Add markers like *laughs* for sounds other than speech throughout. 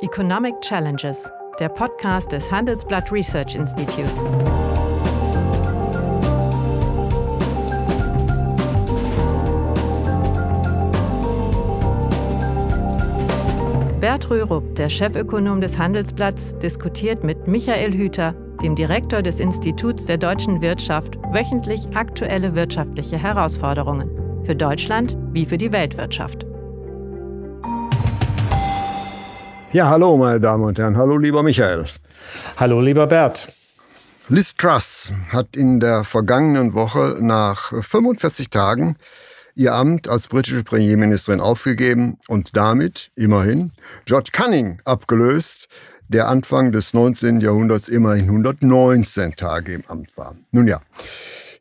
Economic Challenges, der Podcast des Handelsblatt Research Institutes. Bert Röhrup, der Chefökonom des Handelsblatts, diskutiert mit Michael Hüter, dem Direktor des Instituts der deutschen Wirtschaft, wöchentlich aktuelle wirtschaftliche Herausforderungen für Deutschland wie für die Weltwirtschaft. Ja, hallo, meine Damen und Herren. Hallo, lieber Michael. Hallo, lieber Bert. Liz Truss hat in der vergangenen Woche nach 45 Tagen ihr Amt als britische Premierministerin aufgegeben und damit immerhin George Cunning abgelöst, der Anfang des 19. Jahrhunderts immerhin 119 Tage im Amt war. Nun ja,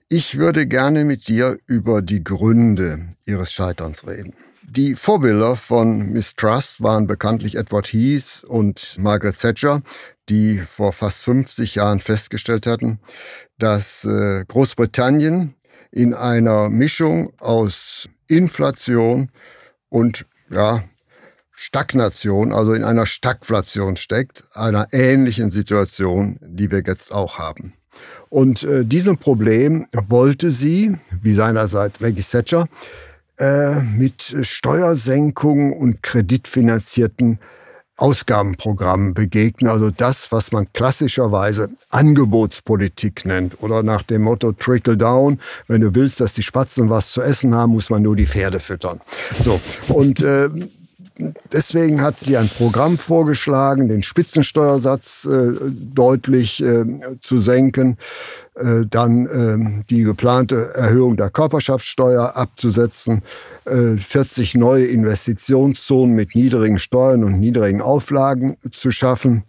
ich würde gerne mit dir über die Gründe ihres Scheiterns reden. Die Vorbilder von Miss Truss waren bekanntlich Edward Heath und Margaret Thatcher, die vor fast 50 Jahren festgestellt hatten, dass äh, Großbritannien in einer Mischung aus Inflation und ja, Stagnation, also in einer Stagflation steckt, einer ähnlichen Situation, die wir jetzt auch haben. Und äh, diesem Problem wollte sie, wie seinerseits Maggie Thatcher, äh, mit Steuersenkungen und kreditfinanzierten Ausgabenprogrammen begegnen. Also das, was man klassischerweise Angebotspolitik nennt oder nach dem Motto Trickle Down. Wenn du willst, dass die Spatzen was zu essen haben, muss man nur die Pferde füttern. So und äh, Deswegen hat sie ein Programm vorgeschlagen, den Spitzensteuersatz äh, deutlich äh, zu senken, äh, dann ähm, die geplante Erhöhung der Körperschaftssteuer abzusetzen, 40 äh, neue Investitionszonen mit niedrigen Steuern und niedrigen Auflagen zu schaffen.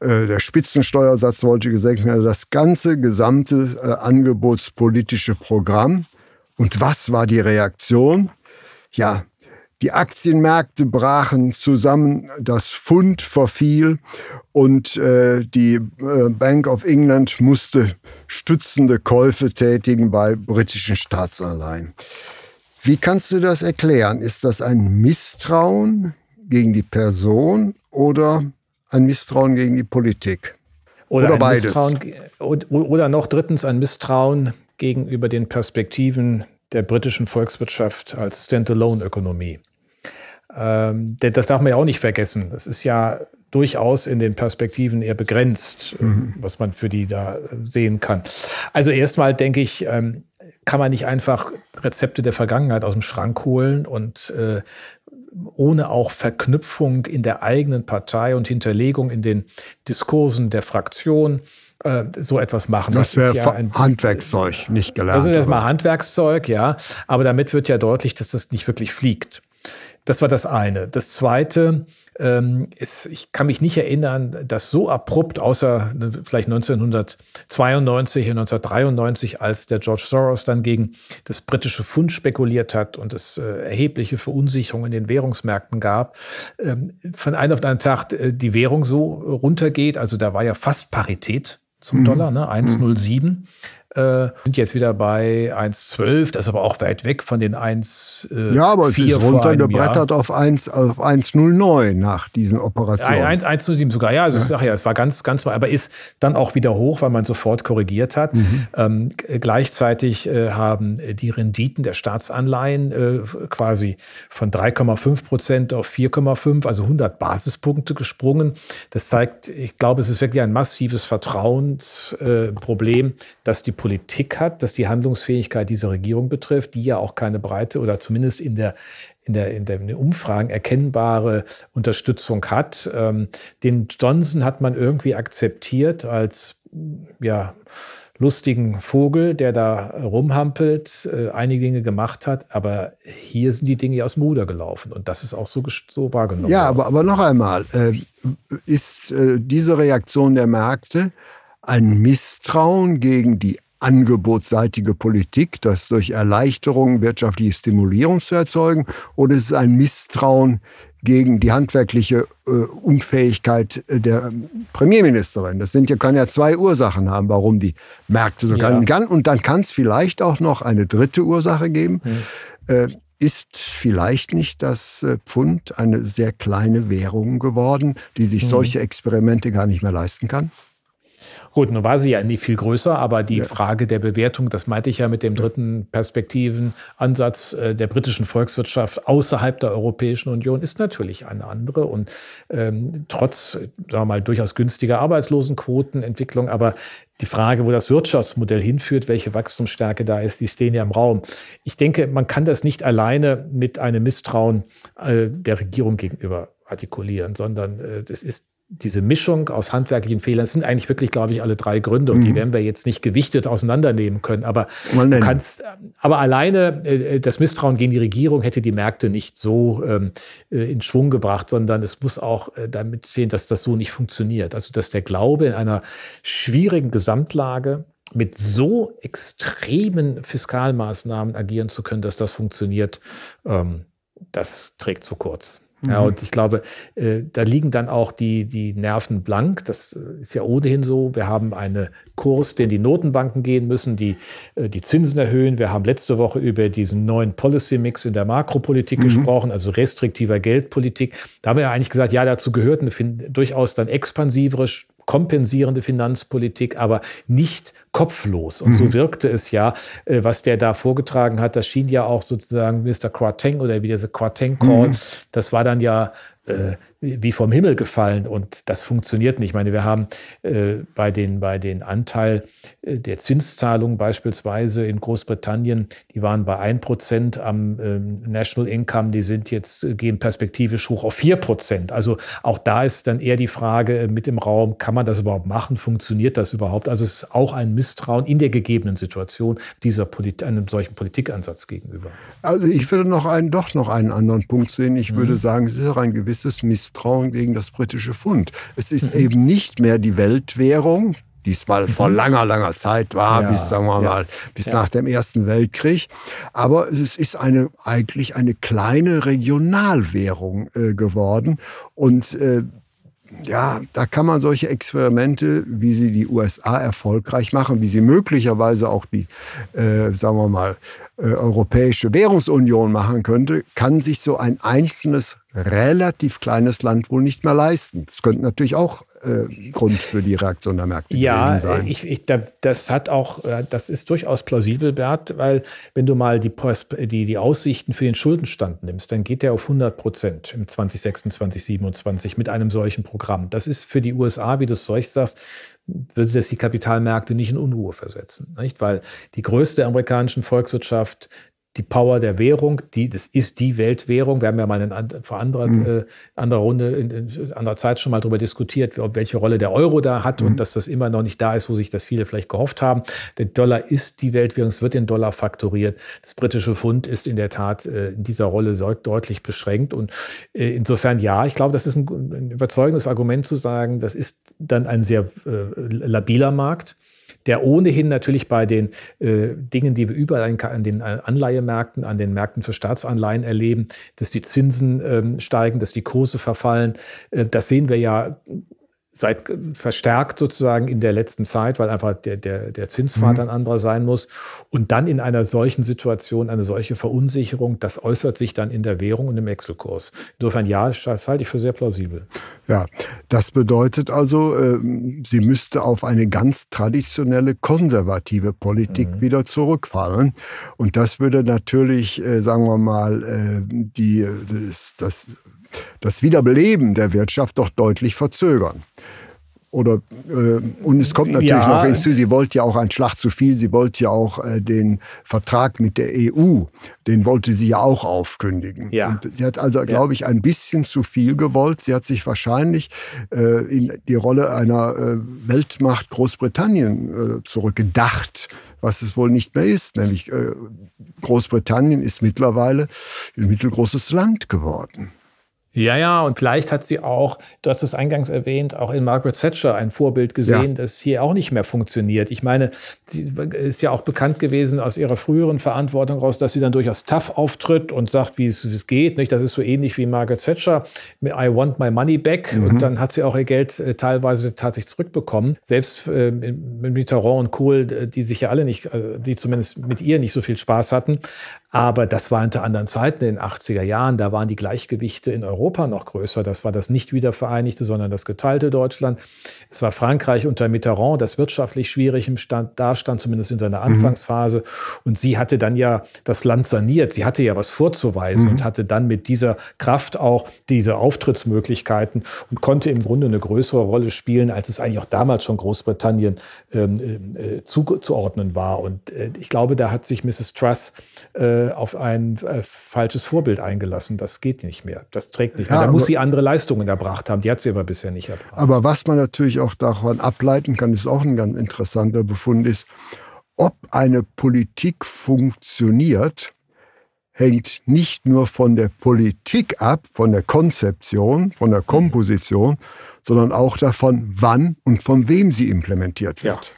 Äh, der Spitzensteuersatz wollte gesenkt werden. Das ganze gesamte äh, angebotspolitische Programm. Und was war die Reaktion? Ja, die Aktienmärkte brachen zusammen, das Pfund verfiel und äh, die äh, Bank of England musste stützende Käufe tätigen bei britischen Staatsanleihen. Wie kannst du das erklären? Ist das ein Misstrauen gegen die Person oder ein Misstrauen gegen die Politik? Oder, oder beides? oder noch drittens ein Misstrauen gegenüber den Perspektiven der britischen Volkswirtschaft als Standalone-Ökonomie. Ähm, das darf man ja auch nicht vergessen. Das ist ja durchaus in den Perspektiven eher begrenzt, mhm. was man für die da sehen kann. Also erstmal denke ich, ähm, kann man nicht einfach Rezepte der Vergangenheit aus dem Schrank holen und äh, ohne auch Verknüpfung in der eigenen Partei und Hinterlegung in den Diskursen der Fraktion äh, so etwas machen. Das, das wäre ja ein Handwerkszeug, nicht gelernt. Das ist erstmal Handwerkszeug, ja. Aber damit wird ja deutlich, dass das nicht wirklich fliegt. Das war das eine. Das zweite ähm, ist, ich kann mich nicht erinnern, dass so abrupt, außer ne, vielleicht 1992 und 1993, als der George Soros dann gegen das britische Pfund spekuliert hat und es äh, erhebliche Verunsicherungen in den Währungsmärkten gab, ähm, von einem auf den anderen Tag äh, die Währung so runtergeht. Also da war ja fast Parität zum mhm. Dollar, ne? 1,07. Mhm äh, sind jetzt wieder bei 1,12, das ist aber auch weit weg von den 1. Äh, ja, aber es ist runtergebrettert auf 1,09 auf 1,09 nach diesen Operationen. 1,07 sogar, ja, also ja. Ich sag ja, es war ganz, ganz, aber ist dann auch wieder hoch, weil man sofort korrigiert hat. Mhm. Ähm, gleichzeitig äh, haben die Renditen der Staatsanleihen äh, quasi von 3,5 Prozent auf 4,5, also 100 Basispunkte gesprungen. Das zeigt, ich glaube, es ist wirklich ein massives Vertrauensproblem, dass die Politik Politik hat, dass die Handlungsfähigkeit dieser Regierung betrifft, die ja auch keine breite oder zumindest in der in, der, in, den Umfragen erkennbare Unterstützung hat. Ähm, den Johnson hat man irgendwie akzeptiert als ja, lustigen Vogel, der da rumhampelt, äh, einige Dinge gemacht hat, aber hier sind die Dinge aus dem Ruder gelaufen und das ist auch so, so wahrgenommen. Ja, aber, aber noch einmal, äh, ist äh, diese Reaktion der Märkte ein Misstrauen gegen die angebotsseitige Politik, das durch Erleichterung wirtschaftliche Stimulierung zu erzeugen, oder ist es ein Misstrauen gegen die handwerkliche äh, Unfähigkeit äh, der Premierministerin? Das sind ja, kann ja zwei Ursachen haben, warum die Märkte so ja. kann. Und dann kann es vielleicht auch noch eine dritte Ursache geben. Hm. Äh, ist vielleicht nicht das äh, Pfund eine sehr kleine Währung geworden, die sich mhm. solche Experimente gar nicht mehr leisten kann? Gut, nun war sie ja nie viel größer, aber die ja. Frage der Bewertung, das meinte ich ja mit dem dritten Perspektivenansatz äh, der britischen Volkswirtschaft außerhalb der Europäischen Union, ist natürlich eine andere. Und ähm, trotz, sagen wir mal, durchaus günstiger Arbeitslosenquotenentwicklung, aber die Frage, wo das Wirtschaftsmodell hinführt, welche Wachstumsstärke da ist, die stehen ja im Raum. Ich denke, man kann das nicht alleine mit einem Misstrauen äh, der Regierung gegenüber artikulieren, sondern äh, das ist diese Mischung aus handwerklichen Fehlern, das sind eigentlich wirklich, glaube ich, alle drei Gründe und mhm. die werden wir jetzt nicht gewichtet auseinandernehmen können. Aber du kannst, aber alleine äh, das Misstrauen gegen die Regierung hätte die Märkte nicht so ähm, äh, in Schwung gebracht, sondern es muss auch äh, damit stehen, dass das so nicht funktioniert. Also dass der Glaube in einer schwierigen Gesamtlage mit so extremen Fiskalmaßnahmen agieren zu können, dass das funktioniert, ähm, das trägt zu kurz. Ja, mhm. und ich glaube, äh, da liegen dann auch die, die Nerven blank. Das äh, ist ja ohnehin so. Wir haben einen Kurs, den die Notenbanken gehen müssen, die äh, die Zinsen erhöhen. Wir haben letzte Woche über diesen neuen Policy-Mix in der Makropolitik mhm. gesprochen, also restriktiver Geldpolitik. Da haben wir ja eigentlich gesagt, ja, dazu gehört eine durchaus dann expansivere kompensierende Finanzpolitik, aber nicht kopflos. Und mhm. so wirkte es ja, äh, was der da vorgetragen hat. Das schien ja auch sozusagen Mr. Quarteng oder wie dieser Quarteng-Call, mhm. das war dann ja äh, wie vom Himmel gefallen und das funktioniert nicht. Ich meine, wir haben äh, bei, den, bei den Anteil äh, der Zinszahlungen beispielsweise in Großbritannien, die waren bei 1% am äh, National Income, die sind jetzt, äh, gehen perspektivisch hoch auf 4%. Also auch da ist dann eher die Frage äh, mit im Raum, kann man das überhaupt machen? Funktioniert das überhaupt? Also es ist auch ein Misstrauen in der gegebenen Situation dieser Polit einem solchen Politikansatz gegenüber. Also ich würde noch einen, doch noch einen anderen Punkt sehen. Ich mhm. würde sagen, es ist auch ein gewisses Misstrauen Misstrauen gegen das britische Pfund. Es ist mhm. eben nicht mehr die Weltwährung, die es mal vor mhm. langer, langer Zeit war, ja, bis, sagen wir ja, mal, bis ja. nach dem Ersten Weltkrieg. Aber es ist eine, eigentlich eine kleine Regionalwährung äh, geworden. Und äh, ja, da kann man solche Experimente, wie sie die USA erfolgreich machen, wie sie möglicherweise auch die, äh, sagen wir mal, äh, Europäische Währungsunion machen könnte, kann sich so ein einzelnes relativ kleines Land wohl nicht mehr leisten. Das könnte natürlich auch äh, Grund für die Reaktion der Märkte ja, sein. Ja, das hat auch, äh, das ist durchaus plausibel, Bert, weil wenn du mal die, die, die Aussichten für den Schuldenstand nimmst, dann geht der auf 100 Prozent im 2026, 2027 mit einem solchen Programm. Das ist für die USA, wie du es solch sagst, würde das die Kapitalmärkte nicht in Unruhe versetzen. Nicht? Weil die größte amerikanischen Volkswirtschaft die Power der Währung, die, das ist die Weltwährung. Wir haben ja mal in anderer, mhm. äh, anderer Runde, in, in, anderer Zeit schon mal darüber diskutiert, welche Rolle der Euro da hat mhm. und dass das immer noch nicht da ist, wo sich das viele vielleicht gehofft haben. Der Dollar ist die Weltwährung, es wird in Dollar faktoriert. Das britische Pfund ist in der Tat äh, in dieser Rolle deutlich beschränkt. Und äh, insofern ja, ich glaube, das ist ein, ein, überzeugendes Argument zu sagen, das ist dann ein sehr äh, labiler Markt der ohnehin natürlich bei den äh, Dingen, die wir überall an den äh, Anleihemärkten, an den Märkten für Staatsanleihen erleben, dass die Zinsen ähm, steigen, dass die Kurse verfallen. Äh, das sehen wir ja seit verstärkt sozusagen in der letzten Zeit, weil einfach der, der, der Zinspfad mhm. ein anderer sein muss. Und dann in einer solchen Situation, eine solche Verunsicherung, das äußert sich dann in der Währung und im Wechselkurs. Insofern ja, das halte ich für sehr plausibel. Ja, das bedeutet also, äh, sie müsste auf eine ganz traditionelle konservative Politik mhm. wieder zurückfallen. Und das würde natürlich, äh, sagen wir mal, äh, die, das, das das Wiederbeleben der Wirtschaft doch deutlich verzögern. Oder, äh, und es kommt natürlich ja. noch hinzu, sie wollte ja auch ein Schlag zu viel, sie wollte ja auch äh, den Vertrag mit der EU, den wollte sie ja auch aufkündigen. Ja. Und sie hat also, glaube ich, ein bisschen zu viel gewollt. Sie hat sich wahrscheinlich äh, in die Rolle einer äh, Weltmacht Großbritannien äh, zurückgedacht, was es wohl nicht mehr ist. Nämlich äh, Großbritannien ist mittlerweile ein mittelgroßes Land geworden. Ja, ja, und vielleicht hat sie auch, du hast es eingangs erwähnt, auch in Margaret Thatcher ein Vorbild gesehen, ja. das hier auch nicht mehr funktioniert. Ich meine, sie ist ja auch bekannt gewesen aus ihrer früheren Verantwortung raus, dass sie dann durchaus tough auftritt und sagt, wie es, wie es geht. Nicht? Das ist so ähnlich wie Margaret Thatcher, I want my money back. Mhm. Und dann hat sie auch ihr Geld äh, teilweise tatsächlich zurückbekommen. Selbst äh, mit Mitterrand und Kohl, die sich ja alle nicht, äh, die zumindest mit ihr nicht so viel Spaß hatten. Aber das war unter anderen Zeiten in den 80er Jahren. Da waren die Gleichgewichte in Europa noch größer. Das war das nicht wiedervereinigte, sondern das geteilte Deutschland. Es war Frankreich unter Mitterrand, das wirtschaftlich schwierig im Stand dastand, zumindest in seiner mhm. Anfangsphase. Mhm. Und sie hatte dann ja das Land saniert. Sie hatte ja was vorzuweisen mhm. und hatte dann mit dieser Kraft auch diese Auftrittsmöglichkeiten und konnte im Grunde eine größere Rolle spielen, als es eigentlich auch damals schon Großbritannien ähm, äh, zuzuordnen war. Und äh, ich glaube, da hat sich Mrs. Truss äh, auf ein äh, falsches Vorbild eingelassen. Das geht nicht mehr. Das trägt nicht ja, mehr. Da muss sie andere Leistungen erbracht haben. Die hat sie aber bisher nicht erbracht. Aber was man natürlich auch davon ableiten kann, ist auch ein ganz interessanter Befund, ist, ob eine Politik funktioniert, hängt nicht nur von der Politik ab, von der Konzeption, von der Komposition, sondern auch davon, wann und von wem sie implementiert wird. Ja.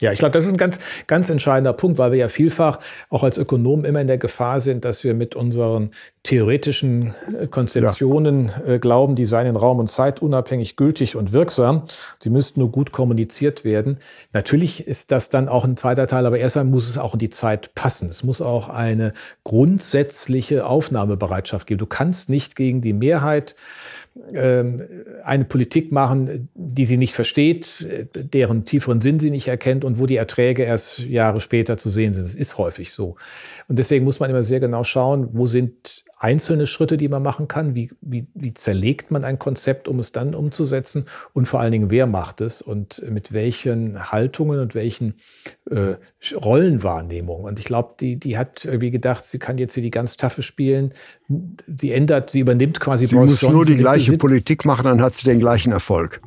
Ja, ich glaube, das ist ein ganz, ganz entscheidender Punkt, weil wir ja vielfach auch als Ökonomen immer in der Gefahr sind, dass wir mit unseren theoretischen äh, Konzeptionen ja. äh, glauben, die seien in Raum und Zeit unabhängig gültig und wirksam. Sie müssten nur gut kommuniziert werden. Natürlich ist das dann auch ein zweiter Teil, aber erst einmal muss es auch in die Zeit passen. Es muss auch eine grundsätzliche Aufnahmebereitschaft geben. Du kannst nicht gegen die Mehrheit ähm, eine Politik machen, die sie nicht versteht, deren tieferen Sinn sie nicht erkennt und wo die Erträge erst Jahre später zu sehen sind. Das ist häufig so. Und deswegen muss man immer sehr genau schauen, wo sind einzelne Schritte, die man machen kann? Wie, wie, wie zerlegt man ein Konzept, um es dann umzusetzen? Und vor allen Dingen, wer macht es und mit welchen Haltungen und welchen äh, Rollenwahrnehmungen? Und ich glaube, die, die hat irgendwie gedacht, sie kann jetzt hier die ganz taffe spielen. Sie ändert, sie übernimmt quasi Sie Boris muss Johnson nur die gleiche Politik machen, dann hat sie den gleichen Erfolg.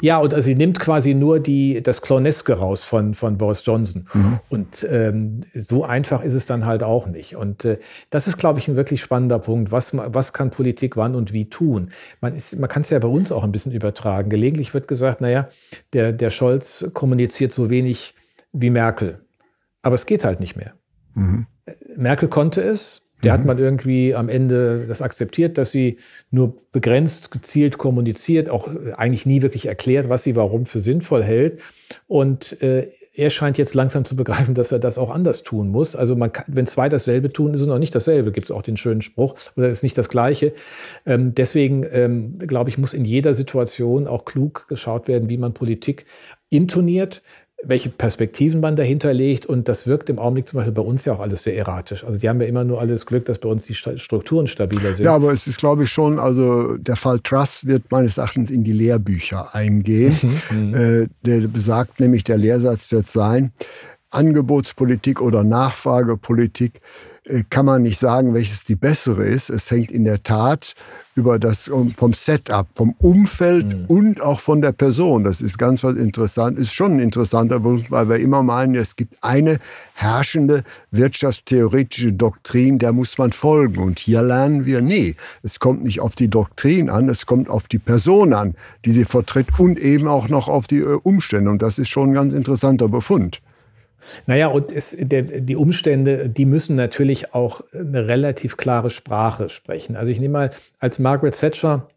Ja, und also sie nimmt quasi nur die, das Clowneske raus von, von Boris Johnson. Mhm. Und ähm, so einfach ist es dann halt auch nicht. Und äh, das ist, glaube ich, ein wirklich spannender Punkt. Was, was kann Politik wann und wie tun? Man, ist, man kann es ja bei uns auch ein bisschen übertragen. Gelegentlich wird gesagt, naja, der, der Scholz kommuniziert so wenig wie Merkel. Aber es geht halt nicht mehr. Mhm. Merkel konnte es, der mhm. hat man irgendwie am Ende das akzeptiert, dass sie nur begrenzt, gezielt kommuniziert, auch eigentlich nie wirklich erklärt, was sie warum für sinnvoll hält. Und äh, er scheint jetzt langsam zu begreifen, dass er das auch anders tun muss. Also man kann, wenn zwei dasselbe tun, ist es noch nicht dasselbe. Gibt es auch den schönen Spruch oder ist nicht das Gleiche. Ähm, deswegen ähm, glaube ich, muss in jeder Situation auch klug geschaut werden, wie man Politik intoniert, welche Perspektiven man dahinter legt. Und das wirkt im Augenblick zum Beispiel bei uns ja auch alles sehr erratisch. Also die haben ja immer nur alles Glück, dass bei uns die Strukturen stabiler sind. Ja, aber es ist, glaube ich, schon, also der Fall Truss wird meines Erachtens in die Lehrbücher eingehen. Mhm. *laughs* äh, der besagt nämlich, der Lehrsatz wird sein, Angebotspolitik oder Nachfragepolitik kann man nicht sagen, welches die bessere ist. Es hängt in der Tat über das vom Setup, vom Umfeld mhm. und auch von der Person. Das ist ganz was interessant, ist schon ein interessanter Punkt, weil wir immer meinen, es gibt eine herrschende wirtschaftstheoretische Doktrin, der muss man folgen. Und hier lernen wir, nee, es kommt nicht auf die Doktrin an, es kommt auf die Person an, die sie vertritt und eben auch noch auf die äh, Umstände. Und das ist schon ein ganz interessanter Befund. Naja, und es, der, die Umstände, die müssen natürlich auch eine relativ klare Sprache sprechen. Also ich nehme mal als Margaret Thatcher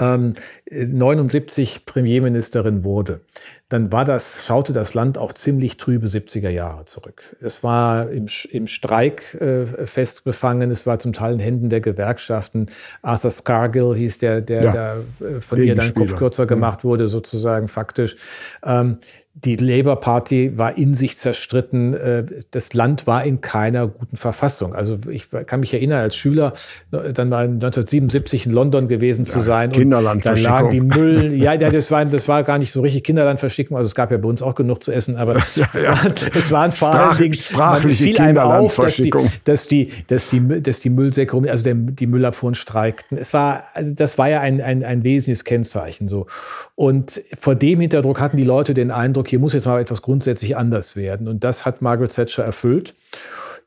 ähm, 79 Premierministerin wurde, dann war das, schaute das Land auch ziemlich trübe 70er Jahre zurück. Es war im, im Streik äh, festgefangen, es war zum Teil in Händen der Gewerkschaften. Arthur Scargill hieß der, der, ja, der äh, von ihr dann Kopfkürzer gemacht wurde, sozusagen faktisch. Ähm, die Labour Party war in sich zerstritten. Äh, das Land war in keiner guten Verfassung. Also ich kann mich erinnern, als Schüler dann mal 1977 in London gewesen ja, zu sein. Kinderlandverschickung. Und da lagen die Müll. *laughs* Ja, das war, das war gar nicht so richtig Kinderlandverschickung. Also es gab ja bei uns auch genug zu essen, aber *laughs* ja, ja. Es, waren, es waren vor Sprach, allen Dingen sprachliche Kinderlandverschickung. Dass die, dass die, dass die, dass die Müllsäcke, also der, die Müllabfuhren streikten. Es war, also das war ja ein, ein, ein wesentliches Kennzeichen so. Und vor dem Hintergrund hatten die Leute den Eindruck, Eindruck, hier muss jetzt mal etwas grundsätzlich anders werden. Und das hat Margaret Thatcher erfüllt.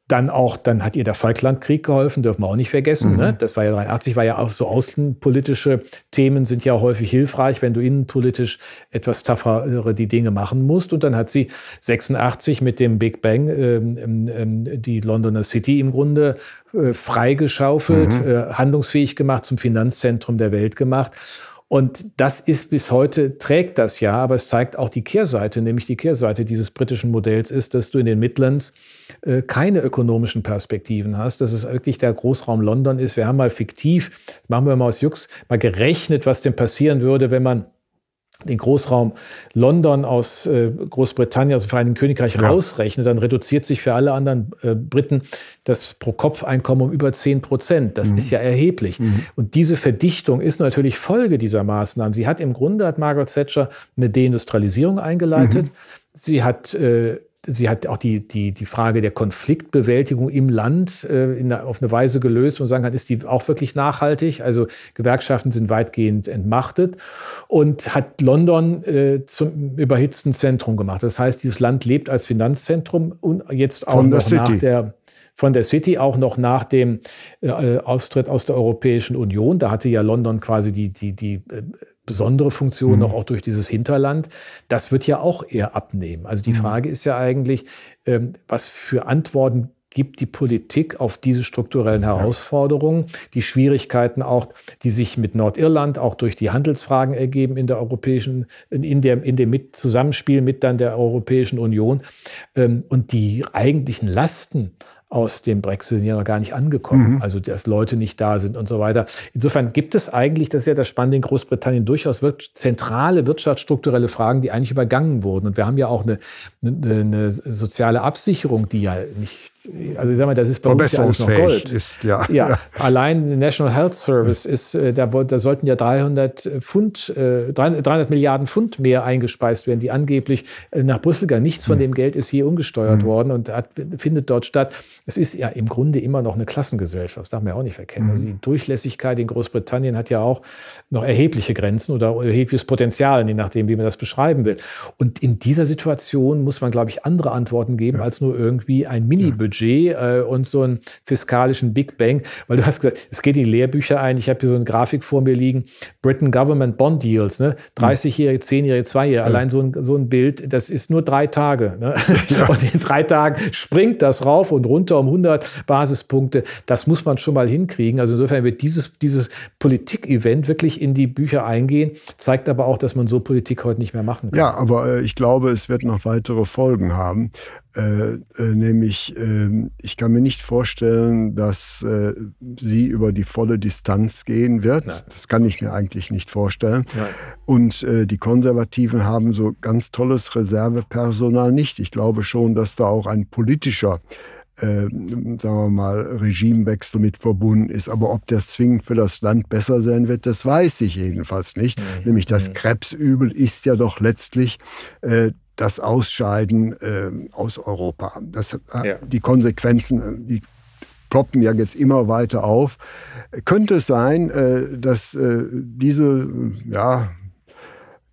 Dann auch, dann hat ihr der Falklandkrieg geholfen, dürfen wir auch nicht vergessen. Mhm. Ne? Das war ja 83, war ja auch so außenpolitische Themen sind ja häufig hilfreich, wenn du innenpolitisch etwas toughere die Dinge machen musst. Und dann hat sie 86 mit dem Big Bang ähm, ähm, ähm, die Londoner City im Grunde äh, freigeschaufelt, mhm. äh, handlungsfähig gemacht, zum Finanzzentrum der Welt gemacht. Und das ist bis heute, trägt das ja, aber es zeigt auch die Kehrseite, nämlich die Kehrseite dieses britischen Modells ist, dass du in den Midlands äh, keine ökonomischen Perspektiven hast, dass es wirklich der Großraum London ist. Wir haben mal fiktiv, machen wir mal aus Jux, mal gerechnet, was denn passieren würde, wenn man den Großraum London aus äh, Großbritannien, aus dem Vereinigten Königreich ja. rausrechnet, dann reduziert sich für alle anderen äh, Briten das Pro-Kopf-Einkommen um über 10 Prozent. Das mhm. ist ja erheblich. Mhm. Und diese Verdichtung ist natürlich Folge dieser Maßnahmen. Sie hat im Grunde, hat Margaret Thatcher eine Deindustrialisierung eingeleitet. Mhm. Sie hat äh, Sie hat auch die, die, die Frage der Konfliktbewältigung im Land äh, in, auf eine Weise gelöst und sagen kann, ist die auch wirklich nachhaltig? Also Gewerkschaften sind weitgehend entmachtet und hat London äh, zum überhitzten Zentrum gemacht. Das heißt, dieses Land lebt als Finanzzentrum und jetzt auch Von noch nach der von der City auch noch nach dem äh, Austritt aus der Europäischen Union. Da hatte ja London quasi die, die, die äh, besondere Funktion mhm. noch auch durch dieses Hinterland. Das wird ja auch eher abnehmen. Also die mhm. Frage ist ja eigentlich, ähm, was für Antworten gibt die Politik auf diese strukturellen Herausforderungen, die Schwierigkeiten auch, die sich mit Nordirland auch durch die Handelsfragen ergeben in der europäischen, in dem, in dem mit Zusammenspiel mit dann der Europäischen Union ähm, und die eigentlichen Lasten aus dem Brexit sind ja noch gar nicht angekommen. Mhm. Also, dass Leute nicht da sind und so weiter. Insofern gibt es eigentlich, das ist ja das Spannende in Großbritannien, durchaus zentrale wirtschaftsstrukturelle Fragen, die eigentlich übergangen wurden. Und wir haben ja auch eine, eine, eine soziale Absicherung, die ja nicht also ich sag mal, das ist bei uns ja alles noch Gold. Ist, ja. ja. Allein der National Health Service ist, äh, da, da sollten ja 300 Pfund, 300 äh, Milliarden Pfund mehr eingespeist werden, die angeblich äh, nach Brüssel gehen. Nichts von hm. dem Geld ist hier umgesteuert mhm. worden und hat, findet dort statt. Es ist ja im Grunde immer noch eine Klassengesellschaft, das darf man ja auch nicht verkennen. Also die Durchlässigkeit in Großbritannien hat ja auch noch erhebliche Grenzen oder erhebliches Potenzial, je nachdem, wie man das beschreiben will. Und in dieser Situation muss man, glaube ich, andere Antworten geben ja. als nur irgendwie ein Mini-Budget Budget äh, und so einen fiskalischen Big Bang, weil du hast gesagt, es geht in die Lehrbücher ein. Ich habe hier so eine Grafik vor mir liegen, Britain Government Bond Deals, ne? 30-jährige, 10-jährige, 2-jährige, allein so ein, so ein Bild, das ist nur drei Tage. Ne? *laughs* Ja. Und in drei Tagen springt das rauf und runter um 100 Basispunkte. Das muss man schon mal hinkriegen. Also insofern wird dieses, dieses Politik-Event wirklich in die Bücher eingehen, zeigt aber auch, dass man so Politik heute nicht mehr machen kann. Ja, aber äh, ich glaube, es wird noch weitere Folgen haben. Äh, äh, nämlich, äh, ich kann mir nicht vorstellen, dass äh, sie über die volle Distanz gehen wird. Nein. Das kann ich mir eigentlich nicht vorstellen. Nein. Und äh, die Konservativen haben so ganz tolles Reservepersonal nicht. Ich glaube schon, dass da auch ein politischer äh, sagen wir mal, Regimewechsel mit verbunden ist. Aber ob das zwingend für das Land besser sein wird, das weiß ich jedenfalls nicht. Mhm. Nämlich das mhm. Krebsübel ist ja doch letztlich äh, das Ausscheiden äh, aus Europa. Das, äh, ja. Die Konsequenzen, äh, die ploppen ja jetzt immer weiter auf. Könnte es sein, äh, dass äh, diese, ja,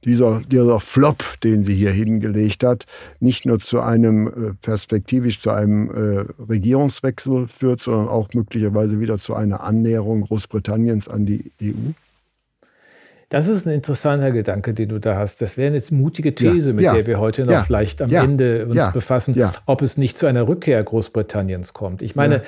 dieser, dieser Flop, den sie hier hingelegt hat, nicht nur zu einem äh, perspektivisch zu einem äh, Regierungswechsel führt, sondern auch möglicherweise wieder zu einer Annäherung Großbritanniens an die EU? Das ist ein interessanter Gedanke, den du da hast. Das wäre eine mutige These, ja, mit ja, der wir heute noch ja, vielleicht am Ende uns befassen, ob es nicht zu einer Rückkehr Großbritanniens kommt. Ich meine,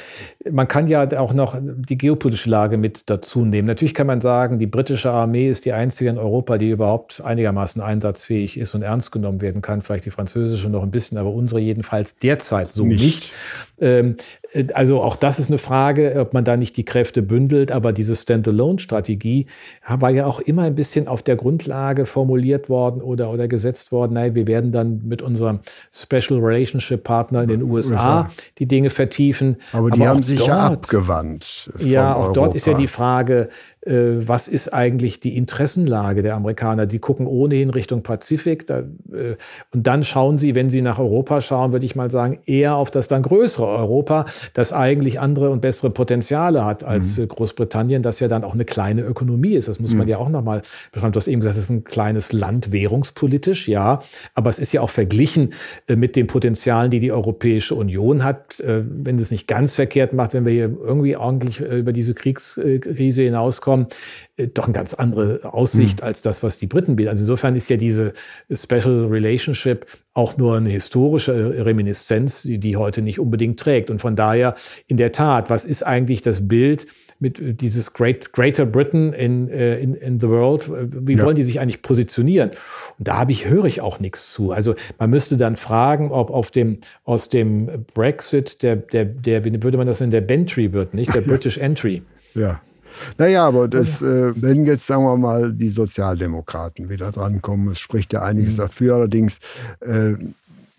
man kann ja auch noch die geopolitische Lage mit dazu nehmen. Natürlich kann man sagen, die britische Armee ist die einzige in Europa, die überhaupt einigermaßen einsatzfähig ist und ernst genommen werden kann. Vielleicht die französische noch ein bisschen, aber unsere jedenfalls derzeit so nicht. nicht. Ähm, äh, also auch das ist eine Frage, ob man da nicht die Kräfte bündelt. Aber diese Standalone-Strategie war ja auch immer ein bisschen auf der Grundlage formuliert worden oder, oder gesetzt worden. Nein, wir werden dann mit unserem Special Relationship Partner in den USA, USA. die Dinge vertiefen. Aber die Aber haben sich dort, ja abgewandt. ja, auch Europa. dort ist ja die Frage, äh, was ist eigentlich die Interessenlage der Amerikaner? Die gucken ohnehin Richtung Pazifik. Da, äh, und dann schauen sie, wenn sie nach Europa schauen, würde ich mal sagen, eher auf das dann größere Europa, das eigentlich andere und bessere Potenziale hat als mhm. Äh, Großbritannien, das ja dann auch eine kleine Ökonomie ist. Das muss mhm. man ja auch nochmal beschreiben. Du hast eben gesagt, es ist ein kleines Land währungspolitisch, ja, aber es ist ja auch verglichen mit den Potenzialen, die die Europäische Union hat. Wenn es nicht ganz verkehrt macht, wenn wir hier irgendwie ordentlich über diese Kriegskrise hinauskommen, bekommen, äh, doch eine ganz andere Aussicht mhm. als das, was die Briten bieten. Also insofern ist ja diese Special Relationship auch nur eine historische Reminiszenz, die, die heute nicht unbedingt trägt. Und von daher, in der Tat, was ist eigentlich das Bild mit äh, dieses Great, Greater Britain in, äh, in, in the World? Wie ja. wollen die sich eigentlich positionieren? Und da habe ich, höre ich auch nichts zu. Also man müsste dann fragen, ob auf dem, aus dem Brexit der, der, der, wie würde man das in der Bentry wird, nicht? Der *laughs* British Entry. Ja. Naja, aber das, äh, wenn jetzt, sagen wir mal, die Sozialdemokraten wieder drankommen, es spricht ja einiges mhm. dafür, allerdings äh,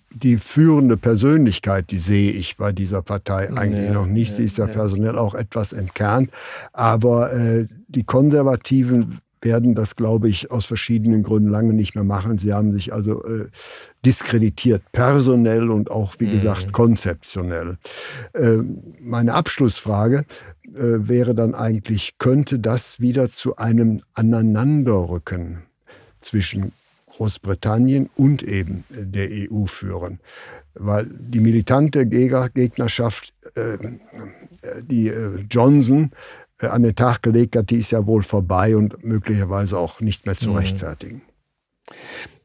die führende Persönlichkeit, die sehe ich bei dieser Partei eigentlich ja, noch nicht. Ja, Sie ist ja, ja, personell auch etwas entkernt. Aber äh, die Konservativen werden das, glaube ich, aus verschiedenen Gründen lange nicht mehr machen. Sie haben sich also äh, diskreditiert, personell und auch, wie mhm. gesagt, konzeptionell. Äh, meine Abschlussfrage äh, wäre dann eigentlich, könnte das wieder zu einem Aneinanderrücken zwischen Großbritannien und eben der EU führen? Weil die militante Gegnerschaft, äh, die äh, Johnson äh, an den Tag gelegt hat, die ist ja wohl vorbei und möglicherweise auch nicht mehr zu mhm. rechtfertigen.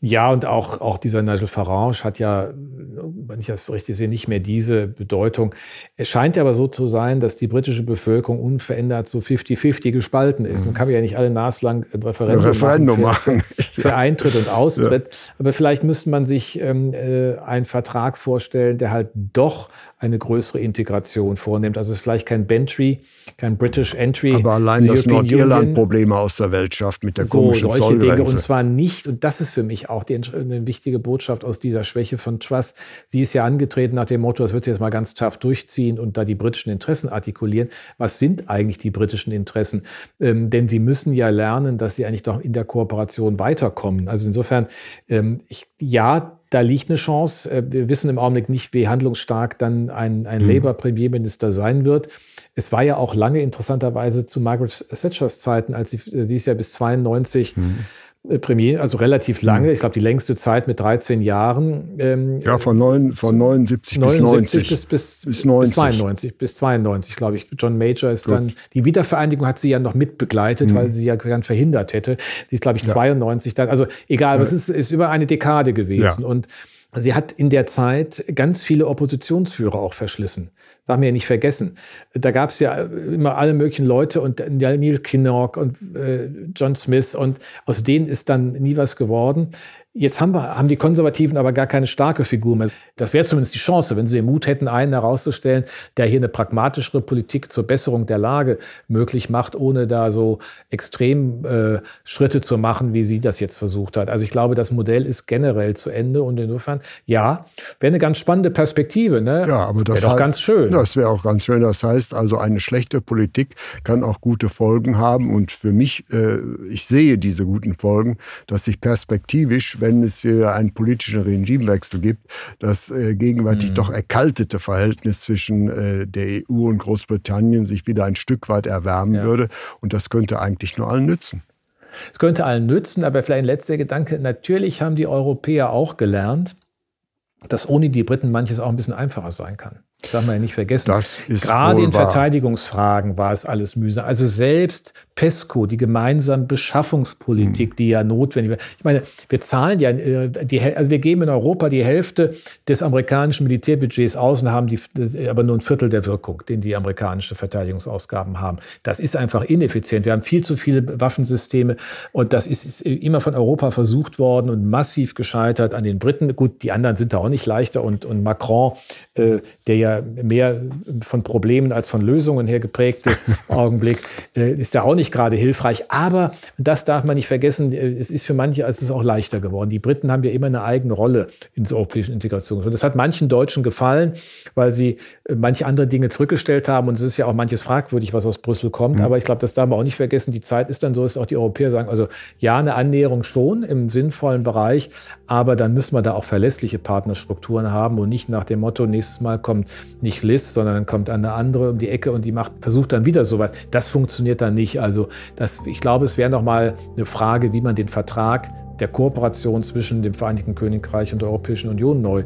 Ja, und auch, auch dieser Nigel Farage hat ja, wenn ich das richtig sehe, nicht mehr diese Bedeutung. Es scheint aber so zu sein, dass die britische Bevölkerung unverändert so 50-50 gespalten ist. Man mhm. kann ja nicht alle naslang ein Referendum, Referendum machen, machen. Für, *laughs* für, Eintritt und Austritt. Ja. Aber vielleicht müsste man sich ähm, äh, einen Vertrag vorstellen, der halt doch eine größere Integration vornimmt. Also es ist vielleicht kein Bentry, kein British Entry. Aber allein das Nordirland Probleme aus der Welt schafft mit der so, komischen solche Zollgrenze. Dinge. Und zwar nicht, und das ist für mich auch die, eine wichtige Botschaft aus dieser Schwäche von Truss. Sie ist ja angetreten nach dem Motto, das wird sie jetzt mal ganz tough durchziehen und da die britischen Interessen artikulieren. Was sind eigentlich die britischen Interessen? Ähm, denn sie müssen ja lernen, dass sie eigentlich doch in der Kooperation weiterkommen. Also insofern, ähm, ich, ja, da liegt eine Chance. Äh, wir wissen im Augenblick nicht, wie handlungsstark dann ein, ein mhm. Labour-Premierminister sein wird. Es war ja auch lange interessanterweise zu Margaret Thatchers Zeiten, als sie, sie ist ja bis 92 mhm. Äh, Premier, also relativ lange, mhm. ich glaube die längste Zeit mit 13 Jahren. Ähm, ja, von, neun, von 79, 79 bis 90. Bis, bis, bis, 90. bis 92, bis 92, glaube ich. John Major ist Gut. dann, die Wiedervereinigung hat sie ja noch mitbegleitet, mhm. weil sie ja gern verhindert hätte. Sie ist, glaube ich, ja. 92 dann, also egal, ja. es ist, ist über eine Dekade gewesen. Ja. Und Sie hat in der Zeit ganz viele Oppositionsführer auch verschlissen. Darf man ja nicht vergessen. Da gab es ja immer alle möglichen Leute und Neil Kinnock und äh, John Smith und aus denen ist dann nie was geworden. Jetzt haben, wir, haben die Konservativen aber gar keine starke Figur mehr. Das wäre zumindest die Chance, wenn sie den Mut hätten, einen herauszustellen, der hier eine pragmatischere Politik zur Besserung der Lage möglich macht, ohne da so extrem äh, Schritte zu machen, wie sie das jetzt versucht hat. Also ich glaube, das Modell ist generell zu Ende und insofern, ja, wäre eine ganz spannende Perspektive. Ne? Ja, aber das wäre doch ganz schön. Das wäre auch ganz schön. Das heißt also, eine schlechte Politik kann auch gute Folgen haben und für mich, äh, ich sehe diese guten Folgen, dass sich perspektivisch wenn es hier einen politischen Regimewechsel gibt, das äh, gegenwärtig mhm. doch erkaltete Verhältnis zwischen äh, der EU und Großbritannien sich wieder ein Stück weit erwärmen ja. würde. Und das könnte eigentlich nur allen nützen. Es könnte allen nützen, aber vielleicht ein letzter Gedanke. Natürlich haben die Europäer auch gelernt, dass ohne die Briten manches auch ein bisschen einfacher sein kann. Darf man ja nicht vergessen. Gerade in Verteidigungsfragen war es alles mühsam. Also selbst PESCO, die gemeinsame Beschaffungspolitik, mhm. die ja notwendig war. Ich meine, wir zahlen ja, äh, die, also wir geben in Europa die Hälfte des amerikanischen Militärbudgets aus und haben die, aber nur ein Viertel der Wirkung, den die amerikanischen Verteidigungsausgaben haben. Das ist einfach ineffizient. Wir haben viel zu viele Waffensysteme und das ist immer von Europa versucht worden und massiv gescheitert an den Briten. Gut, die anderen sind da auch nicht leichter und, und Macron, äh, der ja mehr von Problemen als von Lösungen her geprägt ist, *laughs* Augenblick, äh, ist da auch nicht gerade hilfreich. Aber das darf man nicht vergessen, äh, es ist für manche es ist auch leichter geworden. Die Briten haben ja immer eine eigene Rolle in der europäischen Integration. Und das hat manchen Deutschen gefallen, weil sie äh, manche andere Dinge zurückgestellt haben. Und es ist ja auch manches fragwürdig, was aus Brüssel kommt. Mhm. Aber ich glaube, das darf man auch nicht vergessen. Die Zeit ist dann so, dass auch die Europäer sagen, also ja, eine Annäherung schon im sinnvollen Bereich, aber dann müssen wir da auch verlässliche Partnerstrukturen haben und nicht nach dem Motto, nächstes Mal kommt nicht Liz, sondern dann kommt eine andere um die Ecke und die macht, versucht dann wieder sowas. Das funktioniert dann nicht. Also das, ich glaube, es wäre nochmal eine Frage, wie man den Vertrag der Kooperation zwischen dem Vereinigten Königreich und der Europäischen Union neu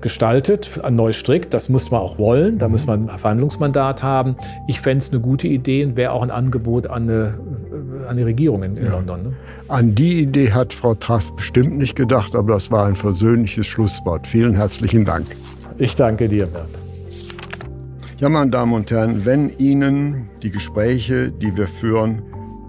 gestaltet, neu strickt. Das muss man auch wollen. Da muss man ein Verhandlungsmandat haben. Ich fände es eine gute Idee und wäre auch ein Angebot an eine, äh, an die Regierung in, in ja. London. Ne? An die Idee hat Frau Trass bestimmt nicht gedacht, aber das war ein versöhnliches Schlusswort. Vielen herzlichen Dank. Ich danke dir, Bert. Ja, meine Damen und Herren, wenn Ihnen die Gespräche, die wir führen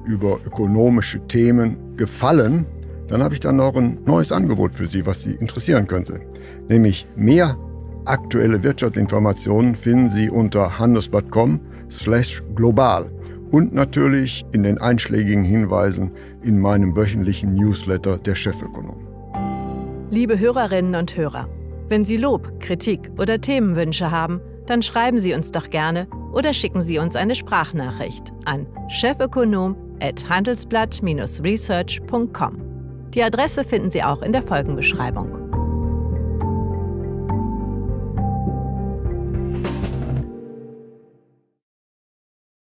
über ökonomische Themen, gefallen, dann habe ich dann noch ein neues Angebot für Sie, was Sie interessieren könnte. Nämlich mehr aktuelle Wirtschaftsinformationen finden Sie unter handelsblatt.com slash global und natürlich in den einschlägigen Hinweisen in meinem wöchentlichen Newsletter der Chefökonom. Liebe Hörerinnen und Hörer, wenn Sie Lob, Kritik oder Themenwünsche haben, dann schreiben Sie uns doch gerne oder schicken Sie uns eine Sprachnachricht an chefökonom@handelsblatt-research.com. Die Adresse finden Sie auch in der Folgenbeschreibung.